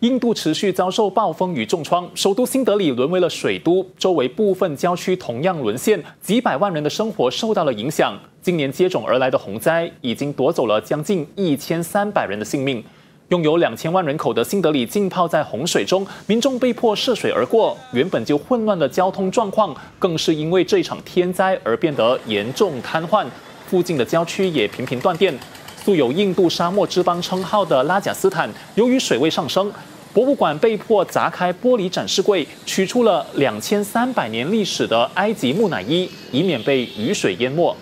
印度持续遭受暴风雨重创，首都新德里沦为了水都，周围部分郊区同样沦陷，几百万人的生活受到了影响。今年接踵而来的洪灾已经夺走了将近一千三百人的性命。拥有两千万人口的新德里浸泡在洪水中，民众被迫涉水而过，原本就混乱的交通状况更是因为这场天灾而变得严重瘫痪，附近的郊区也频频断电。素有“印度沙漠之邦”称号的拉贾斯坦，由于水位上升，博物馆被迫砸开玻璃展示柜，取出了两千三百年历史的埃及木乃伊，以免被雨水淹没。